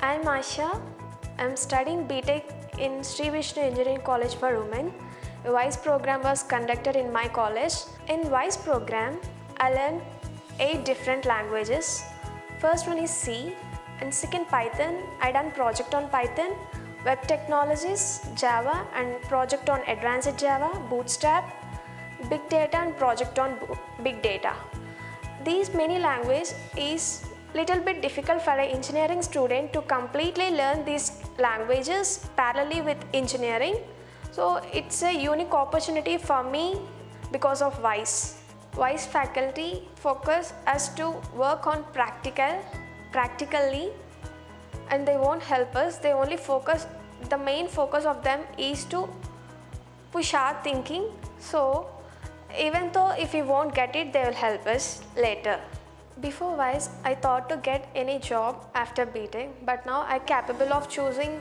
I'm Asha. I'm studying BTech in Sri Vishnu Engineering College for Women. A WISE program was conducted in my college. In WISE program, I learned eight different languages. First one is C and second Python. I done project on Python, web technologies, Java and project on advanced Java, Bootstrap, big data and project on big data. These many language is little bit difficult for an engineering student to completely learn these languages parallelly with engineering. So it's a unique opportunity for me because of WISE. WISE faculty focus us to work on practical, practically and they won't help us. They only focus, the main focus of them is to push our thinking. So even though if we won't get it, they will help us later. Before WISE, I thought to get any job after BTech, but now I'm capable of choosing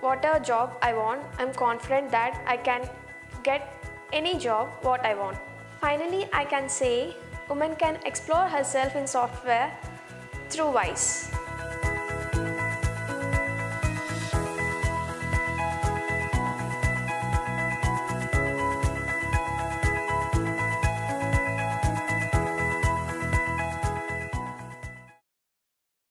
whatever job I want. I'm confident that I can get any job what I want. Finally, I can say woman can explore herself in software through WISE.